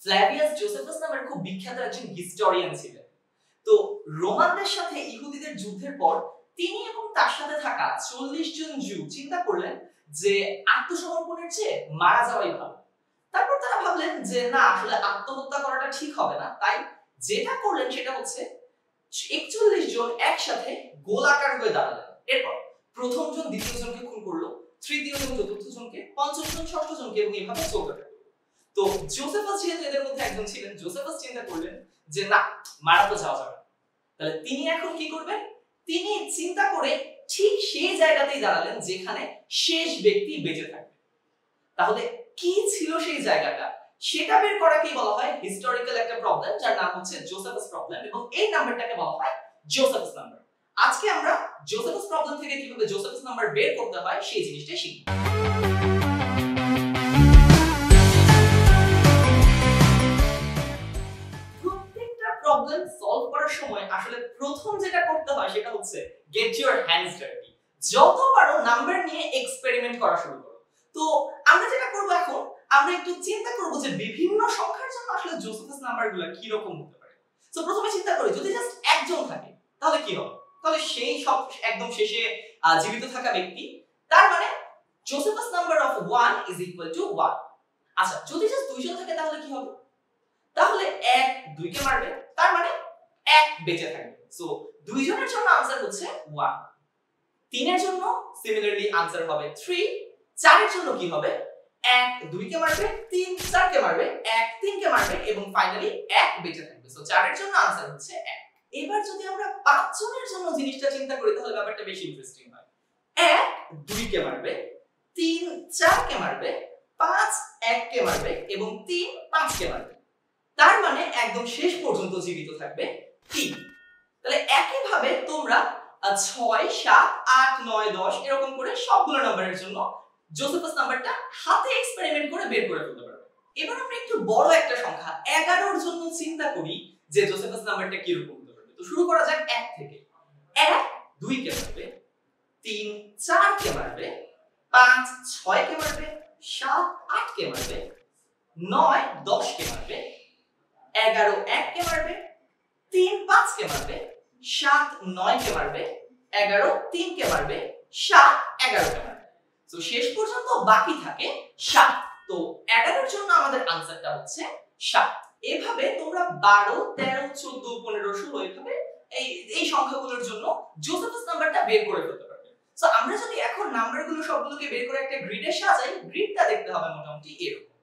Flavius Josephus নামের খুব বিখ্যাত একজন হিস্টোরিয়ান ছিলেন। তো রোমানদের সাথে ইহুদিদের যুদ্ধের পর তিনি এবং তার সাথে থাকা চল্লিশ জন জু চিন্তা করলেন যে আত্মসমর্পণের চেয়ে মারা যাওয়াই ভালো। তারপর তারা ভাবলেন যে না, আসলে আত্মহত্যা করাটা ঠিক হবে না। তাই যেটা করলেন সেটা হচ্ছে একচল্লিশ জন একসাথে গোলাকার হয়ে দাঁড়ালেন। এরপর প্রথম জন, দ্বিতীয় জনকে খুন করল, তৃতীয় জন, চতুর্থ জনকে, পঞ্চম জন, ষষ্ঠ জনকে, এবং এইভাবে চলতে তো জোসেফাস যেহেতু এদের মধ্যে একজন ছিলেন জোসেফাস চিন্তা করলেন যে না, মারা তো যাওয়া যাবে তাহলে তিনি এখন কি করবেন? তিনি চিন্তা করে ঠিক সেই জায়গাতেই দাঁড়ালেন যেখানে শেষ ব্যক্তি বেঁচে থাকবে। তাহলে কি ছিল সেই জায়গাটা? সেটা বের করাকেই বলা হয় হিস্টোরিক্যাল একটা প্রবলেম যার নাম হচ্ছে জোসেফাস প্রবলেম এবং এই নাম্বারটাকে বলা হয় জোসেফাস নাম্বার আজকে আমরা জোসেফাস প্রবলেম থেকে কীভাবে জোসেফাস নাম্বার বের করতে হয়, সেই জিনিসটা শিখব। প্রবলেম সলভ করার সময় আসলে প্রথম যেটা করতে হয় সেটা হচ্ছে গেট ইউর হ্যান্ডস ডার্টি যত পারো নাম্বার নিয়ে এক্সপেরিমেন্ট করা শুরু করো। তো আমরা যেটা করব এখন, আমরা একটু চিন্তা করব যে বিভিন্ন সংখ্যার জন্য আসলে নাম্বারগুলো কি রকম হতে পারে। তো প্রথমে চিন্তা করি, যদি জাস্ট একজন থাকে, তাহলে কি হবে? তাহলে সেই সব একদম শেষে জীবিত থাকা ব্যক্তি, তার মানে number of 1 is equal to 1 আচ্ছা যদি জাস্ট দুইজন থাকে তাহলে কি হবে? তাহলে এক, দুইকে মারবে বেঁচে থাকবে। সো দুইজনের জন্য আনসার হচ্ছে 1 তিনের জন্য সিমিলারলি আনসার হবে 3 চারের জন্য কি হবে? এক, দুইকে মারবে, তিন, চারকে মারবে, এক, তিনকে মারবে এবং ফাইনালি এক বেঁচে থাকবে। সো চারের জন্য আনসার হচ্ছে এক। এবার যদি আমরা পাঁচ জনের জন্য জিনিসটা চিন্তা করি, তাহলে ব্যাপারটা বেশি ইন্টারেস্টিং হয়। এক, দুইকে মারবে, তিন, চারকে মারবে, পাঁচ, এককে মারবে এবং তিন, পাঁচকে মারবে। তার মানে একদম শেষ পর্যন্ত জীবিত থাকবে। তিন তাহলে একইভাবে তোমরা ছয়, সাত, আট, নয়, দশ, এরকম করে সবগুলো নাম্বারের জন্য জোসেফাস নাম্বারটা হাতে এক্সপেরিমেন্ট করে বের করে ফেলতে পারবে। এবার আমরা একটু বড় একটা সংখ্যা, এগারোর জন্য চিন্তা করি যে জোসেফাস নাম্বারটা কীরকম হতে পারবে। তো শুরু করা যাক এক থেকে। এক দুই কে মারবে, তিন চার কে মারবে, পাঁচ ছয় কে মারবে, সাত আট কে মারবে, নয় দশ কে মারবে, এগারো এক কে মারবে তিন পাঁচ কে মারবে সাত নয় কে মারবে এগারো তিন কে মারবে সাত এগারো কে মারবে তো শেষ পর্যন্ত বাকি থাকে সাত। তো এগারোর জন্য আমাদের আনসারটা হচ্ছে সাত। এভাবে তোমরা বারো, তেরো, চোদ্দ, পনেরো, ষোলো এভাবে এই এই সংখ্যাগুলোর জন্য জোসেফাস নাম্বারটা বের করে ফেলতে পারবে। তো আমরা যদি এখন নাম্বারগুলো সবগুলোকে বের করে একটা গ্রিডে সাজাই গ্রিডটা দেখতে হবে মোটামুটি এরকম।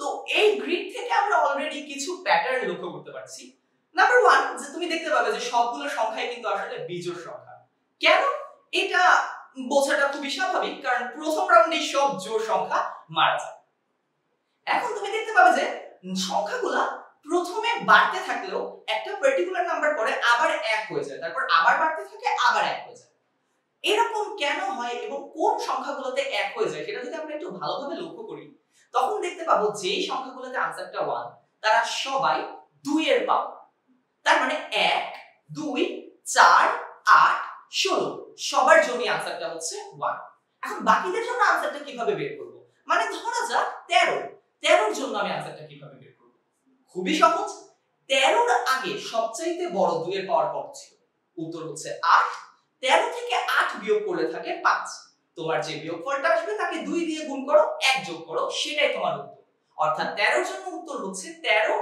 তো এই গ্রিড থেকে আমরা অলরেডি কিছু প্যাটার্ন লক্ষ্য করতে পারছি। নাম্বার ওয়ান যে তুমি দেখতে পাবে যে সবগুলো সংখ্যাই কিন্তু আসলে বিজোড় সংখ্যা। কেন? এটা বোঝাটা খুবই স্বাভাবিক, কারণ প্রথম রাউন্ডে সব জোড় সংখ্যা মারা যায়। এখন তুমি দেখতে পাবে যে সংখ্যাগুলা প্রথমে বাড়তে থাকলেও একটা পার্টিকুলার নাম্বার পরে আবার এক হয়ে যায়। তারপর আবার বাড়তে থাকে, আবার এক হয়ে যায়। এরকম কেন হয় এবং কোন সংখ্যাগুলোতে এক হয়ে যায় সেটা যদি আমরা একটু ভালোভাবে লক্ষ্য করি, তখন দেখতে পাবো যে সংখ্যাগুলোতে আনসারটা ওয়ান তারা সবাই দুই এর পাওয়ার। তার মানে এক, দুই, চার, আট, ষোলো। সবার জন্য আনসারটা হচ্ছে ওয়ান এখন বাকিদের জন্য আনসারটা কীভাবে বের করব? মানে ধরা যাক তেরো। তেরোর জন্য আমি আনসারটা কীভাবে বের করব? খুবই সহজ। তেরোর আগে সবচাইতে বড় দুইয়ের পাওয়ার কত ছিল? উত্তর হচ্ছে আট। তেরো থেকে আট বিয়োগ করলে থাকে পাঁচ। তোমার যে বিয়োগ বিয়োগফলটা আসবে তাকে দুই দিয়ে গুণ করো, এক যোগ করো, সেটাই তোমার উত্তর। অর্থাৎ তেরোর জন্য উত্তর হচ্ছে তেরো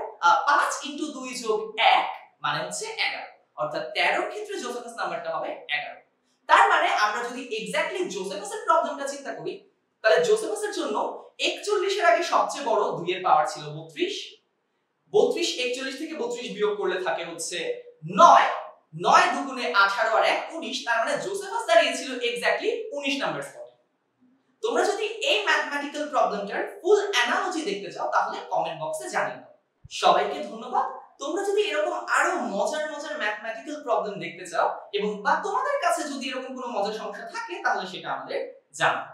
পাঁচ ইন্টু দুই যোগ এক মানে হচ্ছে এগারো। অর্থাৎ তেরোর ক্ষেত্রে জোসেফাস নাম্বারটা হবে এগারো। তার মানে আমরা যদি এক্স্যাক্টলি জোসেফাসের প্রবলেমটা চিন্তা করি, তাহলে জোসেফাসের জন্য একচল্লিশের আগে সবচেয়ে বড় দুইয়ের পাওয়ার ছিল বত্রিশ। বত্রিশ একচল্লিশ থেকে বত্রিশ বিয়োগ করলে থাকে হচ্ছে নয়। নয় দুগুণে আঠারো আর এক উনিশ, তার মানে জোসেফাস দাঁড়িয়েছিল এক্স্যাক্টলি উনিশ নাম্বার স্পটে তোমরা যদি এই ম্যাথমেটিক্যাল প্রবলেমটার ফুল অ্যানালজি দেখতে চাও, তাহলে কমেন্ট বক্সে জানিয়ে দাও। সবাইকে ধন্যবাদ। তোমরা যদি এরকম আরও মজার মজার ম্যাথমেটিক্যাল প্রবলেম দেখতে চাও এবং বা তোমাদের কাছে যদি এরকম কোনো মজার সমস্যা থাকে, তাহলে সেটা আমাদের জানাও।